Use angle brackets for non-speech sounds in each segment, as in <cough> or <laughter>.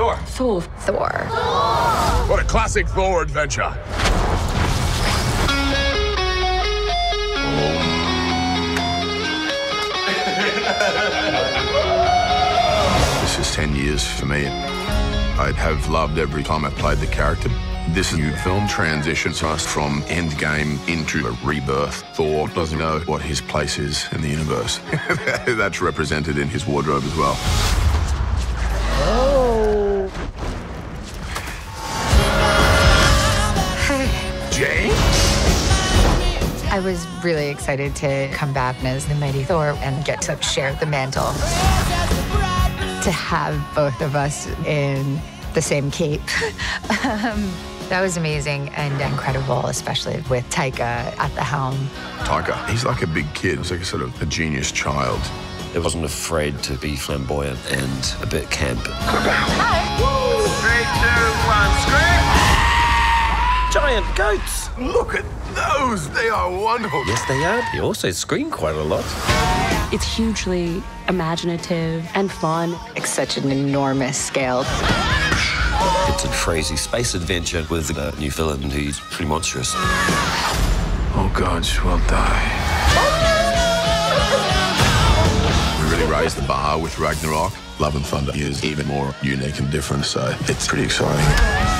Thor. Thor. Thor. What a classic Thor adventure. this is 10 years for me. I'd have loved every time I played the character. This new film transitions us from Endgame into a rebirth. Thor doesn't know what his place is in the universe. <laughs> That's represented in his wardrobe as well. Was really excited to come back as the Mighty Thor and get to share the mantle. To have both of us in the same cape. <laughs> um, that was amazing and incredible, especially with Taika at the helm. Taika, he's like a big kid. He's like a sort of a genius child. It wasn't afraid to be flamboyant and a bit camp. Giant goats! Look at those! They are wonderful. Yes, they are. He also scream quite a lot. It's hugely imaginative and fun. It's such an enormous scale. It's a crazy space adventure with a new villain who's pretty monstrous. Oh, All gods will die. We really raised the bar with Ragnarok. Love and Thunder is even more unique and different, so it's pretty exciting.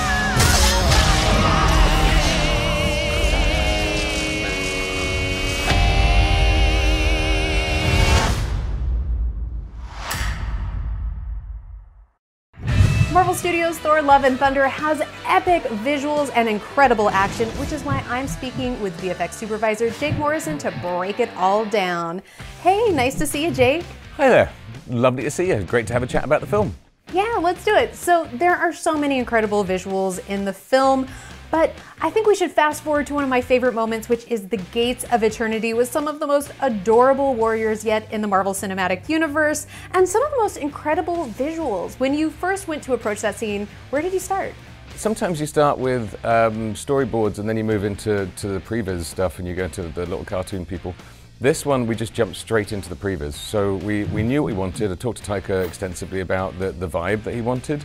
Marvel Studios' Thor Love and Thunder has epic visuals and incredible action, which is why I'm speaking with VFX supervisor Jake Morrison to break it all down. Hey, nice to see you, Jake. Hi there. Lovely to see you. Great to have a chat about the film. Yeah, let's do it. So, there are so many incredible visuals in the film, but I think we should fast forward to one of my favorite moments, which is the Gates of Eternity with some of the most adorable warriors yet in the Marvel Cinematic Universe and some of the most incredible visuals. When you first went to approach that scene, where did you start? Sometimes you start with um, storyboards and then you move into to the previs stuff and you go to the little cartoon people. This one, we just jumped straight into the previs. So we, we knew what we wanted. I talked to Taika extensively about the, the vibe that he wanted.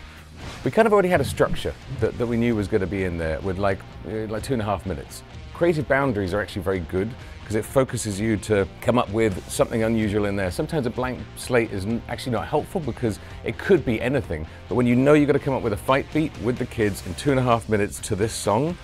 We kind of already had a structure that, that we knew was going to be in there with like, uh, like two and a half minutes. Creative boundaries are actually very good because it focuses you to come up with something unusual in there. Sometimes a blank slate is actually not helpful because it could be anything. But when you know you've got to come up with a fight beat with the kids in two and a half minutes to this song,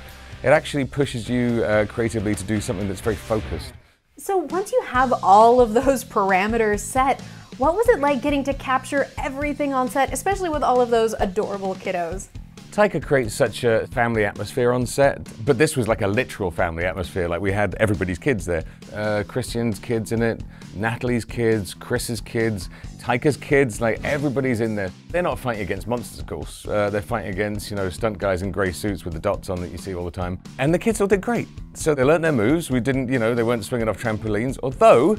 it actually pushes you uh, creatively to do something that's very focused. So, once you have all of those parameters set, what was it like getting to capture everything on set, especially with all of those adorable kiddos? Taika creates such a family atmosphere on set, but this was like a literal family atmosphere. Like we had everybody's kids there. Uh, Christian's kids in it, Natalie's kids, Chris's kids, Taika's kids, like everybody's in there. They're not fighting against monsters, of course. Uh, they're fighting against, you know, stunt guys in grey suits with the dots on that you see all the time. And the kids all did great. So they learnt their moves. We didn't, you know, they weren't swinging off trampolines. Although,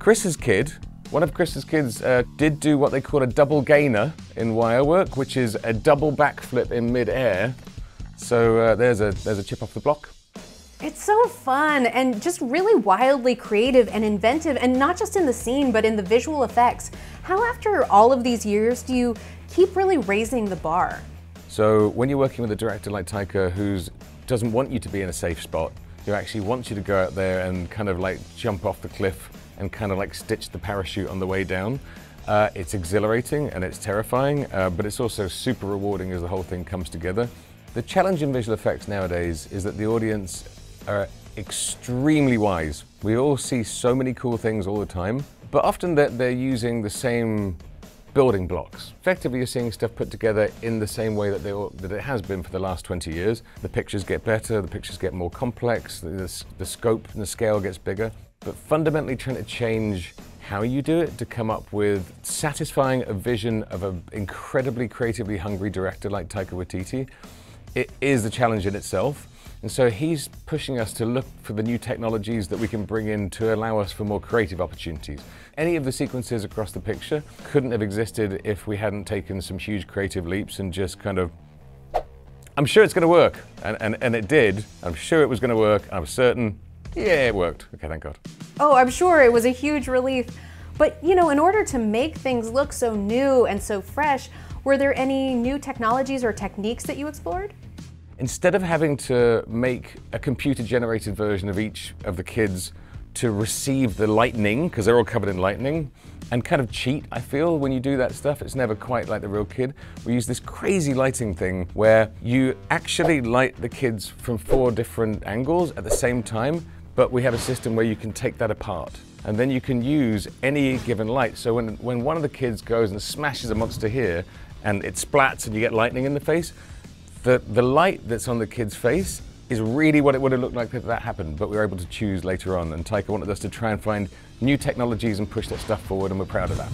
Chris's kid, one of Chris's kids uh, did do what they call a double gainer in wire work, which is a double backflip in mid-air. So uh, there's a there's a chip off the block. It's so fun and just really wildly creative and inventive, and not just in the scene, but in the visual effects. How, after all of these years, do you keep really raising the bar? So when you're working with a director like Taika, who doesn't want you to be in a safe spot, who actually wants you to go out there and kind of like jump off the cliff and kind of like stitch the parachute on the way down. Uh, it's exhilarating and it's terrifying, uh, but it's also super rewarding as the whole thing comes together. The challenge in visual effects nowadays is that the audience are extremely wise. We all see so many cool things all the time, but often that they're using the same building blocks. Effectively, you're seeing stuff put together in the same way that, they that it has been for the last 20 years. The pictures get better, the pictures get more complex, the, the scope and the scale gets bigger, but fundamentally trying to change how you do it to come up with satisfying a vision of an incredibly creatively hungry director like Taika Waititi. It is a challenge in itself. And so he's pushing us to look for the new technologies that we can bring in to allow us for more creative opportunities. Any of the sequences across the picture couldn't have existed if we hadn't taken some huge creative leaps and just kind of I'm sure it's going to work. And, and, and it did. I'm sure it was going to work. I was certain. Yeah, it worked. Okay, thank God. Oh, I'm sure it was a huge relief. But, you know, in order to make things look so new and so fresh, Were there any new technologies or techniques that you explored? Instead of having to make a computer generated version of each of the kids to receive the lightning, because they're all covered in lightning, and kind of cheat, I feel, when you do that stuff. It's never quite like the real kid. We use this crazy lighting thing where you actually light the kids from four different angles at the same time, but we have a system where you can take that apart. And then you can use any given light. So when, when one of the kids goes and smashes a monster here, and it splats and you get lightning in the face, the, the light that's on the kid's face is really what it would have looked like if that happened, but we were able to choose later on. And Taika wanted us to try and find new technologies and push that stuff forward, and we're proud of that.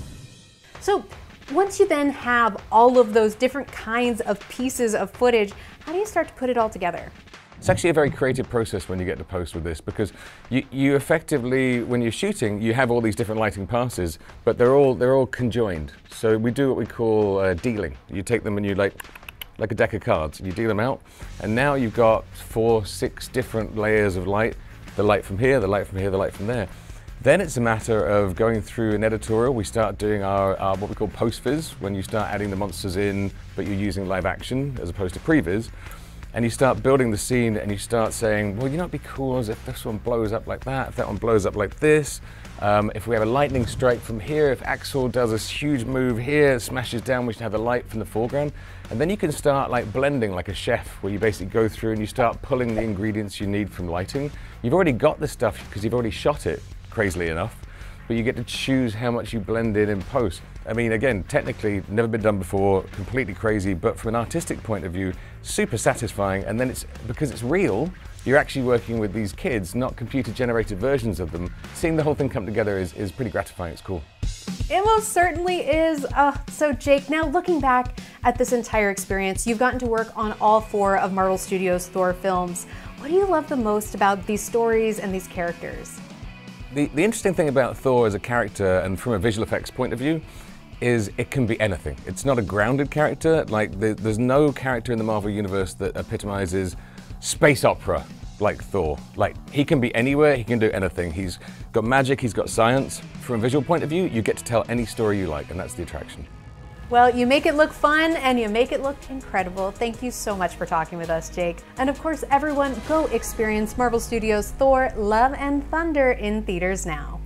So, once you then have all of those different kinds of pieces of footage, how do you start to put it all together? It's actually a very creative process when you get to post with this because you, you effectively, when you're shooting, you have all these different lighting passes, but they're all they're all conjoined. So we do what we call uh, dealing. You take them and you like like a deck of cards you deal them out, and now you've got four, six different layers of light. The light from here, the light from here, the light from there. Then it's a matter of going through an editorial. We start doing our, our what we call post-viz, when you start adding the monsters in, but you're using live action as opposed to pre-viz and you start building the scene and you start saying, well, you know, it'd be cool if this one blows up like that, if that one blows up like this. Um, if we have a lightning strike from here, if Axl does this huge move here, smashes down, we should have the light from the foreground. And then you can start like blending like a chef, where you basically go through and you start pulling the ingredients you need from lighting. You've already got the stuff because you've already shot it, crazily enough but you get to choose how much you blend in in post. I mean, again, technically, never been done before, completely crazy, but from an artistic point of view, super satisfying. And then it's because it's real, you're actually working with these kids, not computer generated versions of them. Seeing the whole thing come together is, is pretty gratifying, it's cool. It most certainly is. Uh, so, Jake, now looking back at this entire experience, you've gotten to work on all four of Marvel Studios' Thor films. What do you love the most about these stories and these characters? The, the interesting thing about Thor as a character and from a visual effects point of view is it can be anything. It's not a grounded character. Like the, there's no character in the Marvel universe that epitomizes space opera like Thor. Like he can be anywhere, he can do anything. He's got magic, he's got science. From a visual point of view, you get to tell any story you like, and that's the attraction. Well, you make it look fun and you make it look incredible. Thank you so much for talking with us, Jake. And of course, everyone, go experience Marvel Studios' Thor Love and Thunder in theaters now.